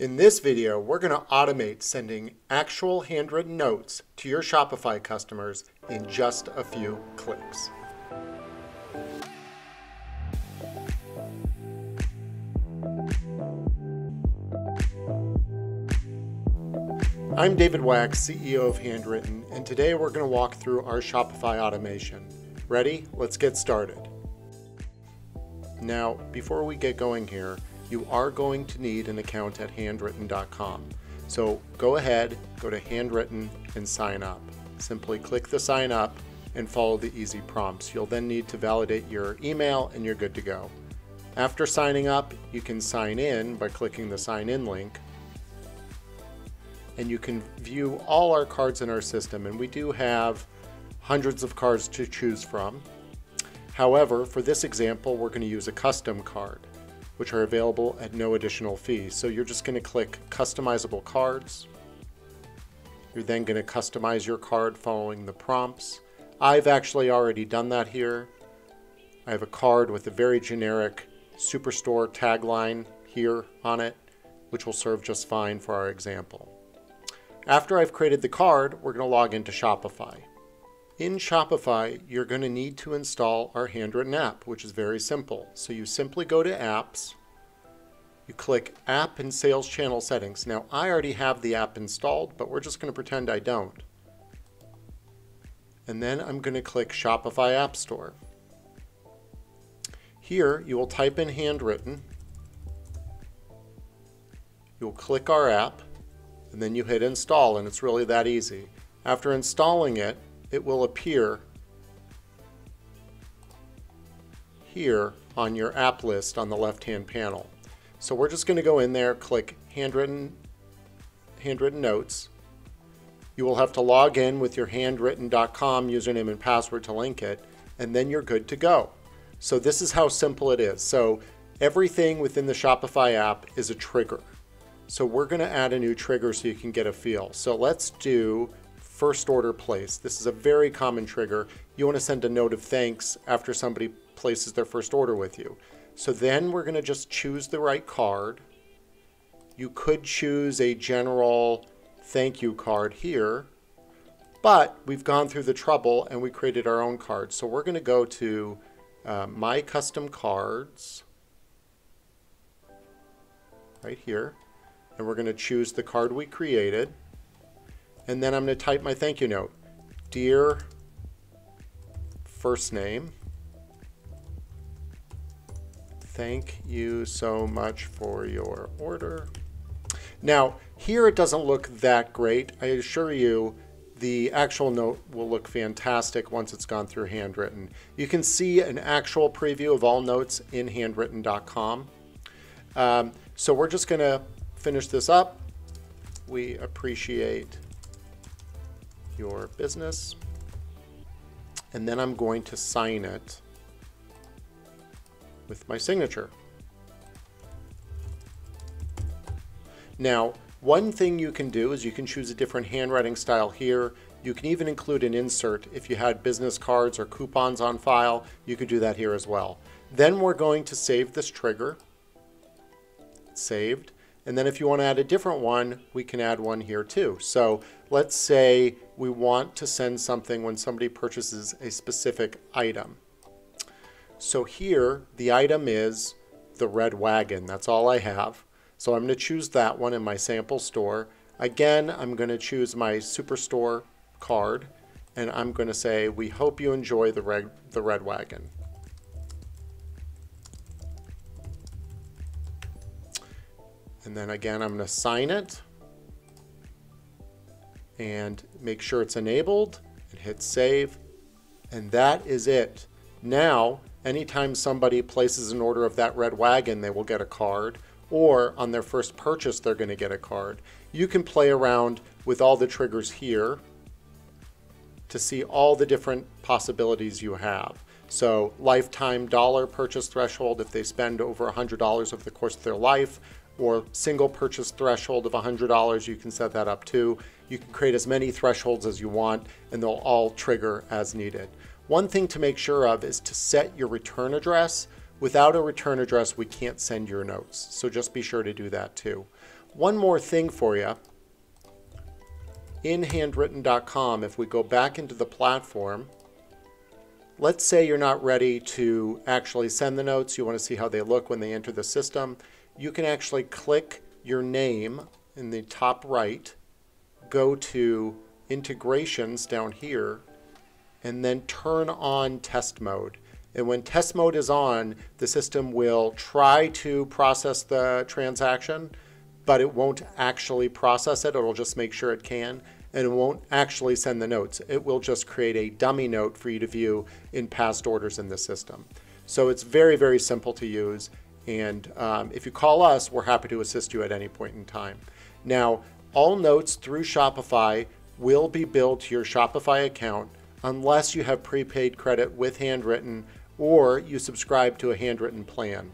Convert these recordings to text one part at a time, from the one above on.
In this video, we're going to automate sending actual handwritten notes to your Shopify customers in just a few clicks. I'm David Wax, CEO of Handwrytten, and today we're going to walk through our Shopify automation. Ready? Let's get started. Now, before we get going here, you are going to need an account at handwrytten.com. So go ahead, go to handwrytten and sign up. Simply click the sign up and follow the easy prompts. You'll then need to validate your email and you're good to go. After signing up, you can sign in by clicking the sign in link and you can view all our cards in our system and we do have hundreds of cards to choose from. However, for this example, we're going to use a custom card which are available at no additional fee. So you're just going to click customizable cards. You're then going to customize your card following the prompts. I've actually already done that here. I have a card with a very generic Superstore tagline here on it, which will serve just fine for our example. After I've created the card, we're going to log into Shopify. In Shopify, you're going to need to install our handwrytten app, which is very simple. So you simply go to Apps, you click App and Sales Channel Settings. Now, I already have the app installed, but we're just going to pretend I don't. And then I'm going to click Shopify App Store. Here, you will type in handwrytten. You'll click our app, and then you hit Install, and it's really that easy. After installing it, it will appear here on your app list on the left hand panel. So we're just going to go in there, click handwrytten, handwritten notes. You will have to log in with your handwrytten.com username and password to link it, and then you're good to go. So this is how simple it is. So everything within the Shopify app is a trigger. So we're going to add a new trigger so you can get a feel. So let's do first order place. This is a very common trigger. You want to send a note of thanks after somebody places their first order with you. So then we're going to just choose the right card. You could choose a general thank you card here, but we've gone through the trouble and we created our own card. So we're going to go to uh, My Custom Cards right here, and we're going to choose the card we created and then I'm going to type my thank you note. Dear first name, thank you so much for your order. Now, here it doesn't look that great. I assure you, the actual note will look fantastic once it's gone through handwrytten. You can see an actual preview of all notes in handwrytten.com. Um, so we're just going to finish this up. We appreciate your business. And then I'm going to sign it with my signature. Now, one thing you can do is you can choose a different handwriting style here. You can even include an insert. If you had business cards or coupons on file, you could do that here as well. Then we're going to save this trigger. saved. And then if you want to add a different one, we can add one here too. So let's say we want to send something when somebody purchases a specific item. So here, the item is the red wagon. That's all I have. So I'm going to choose that one in my sample store. Again, I'm going to choose my Superstore card, and I'm going to say, we hope you enjoy the red, the red wagon. And then again, I'm going to sign it and make sure it's enabled and hit save. And that is it. Now, anytime somebody places an order of that red wagon, they will get a card or on their first purchase, they're going to get a card. You can play around with all the triggers here to see all the different possibilities you have. So lifetime dollar purchase threshold, if they spend over $100 over the course of their life, or single purchase threshold of $100, you can set that up too. You can create as many thresholds as you want and they'll all trigger as needed. One thing to make sure of is to set your return address. Without a return address, we can't send your notes. So just be sure to do that too. one more thing for you. In handwrytten.com, if we go back into the platform, let's say you're not ready to actually send the notes, you want to see how they look when they enter the system, you can actually click your name in the top right, go to integrations down here, and then turn on test mode. And when test mode is on, the system will try to process the transaction, but it won't actually process it. It'll just make sure it can, and it won't actually send the notes. It will just create a dummy note for you to view in past orders in the system. So it's very, very simple to use. And um, if you call us, we're happy to assist you at any point in time. Now, all notes through Shopify will be billed to your Shopify account unless you have prepaid credit with handwrytten or you subscribe to a handwrytten plan.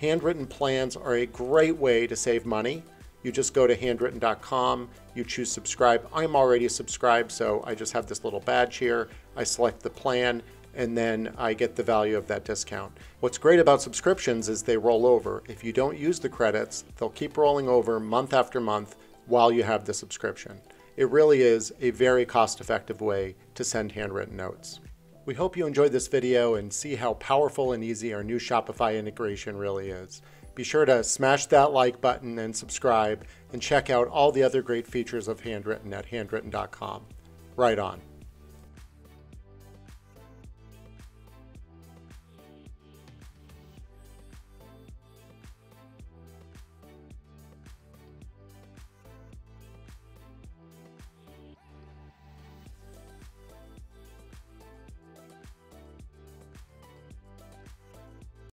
Handwrytten plans are a great way to save money. You just go to handwrytten.com, you choose subscribe. I'm already subscribed, so I just have this little badge here. I select the plan, and then I get the value of that discount. What's great about subscriptions is they roll over. If you don't use the credits, they'll keep rolling over month after month while you have the subscription. It really is a very cost-effective way to send handwritten notes. We hope you enjoyed this video and see how powerful and easy our new Shopify integration really is. Be sure to smash that like button and subscribe and check out all the other great features of Handwrytten at handwrytten.com. Right on.